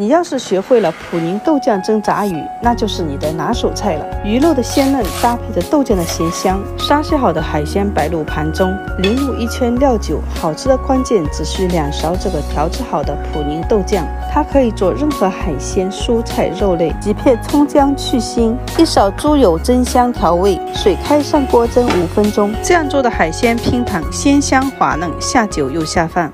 你要是学会了普宁豆酱蒸炸鱼，那就是你的拿手菜了。鱼肉的鲜嫩搭配着豆酱的咸香，沙洗好的海鲜摆入盘中，淋入一圈料酒。好吃的关键只需两勺这个调制好的普宁豆酱，它可以做任何海鲜、蔬菜、肉类。几片葱姜去腥，一勺猪油增香调味。水开上锅蒸五分钟，这样做的海鲜拼盘鲜香滑嫩，下酒又下饭。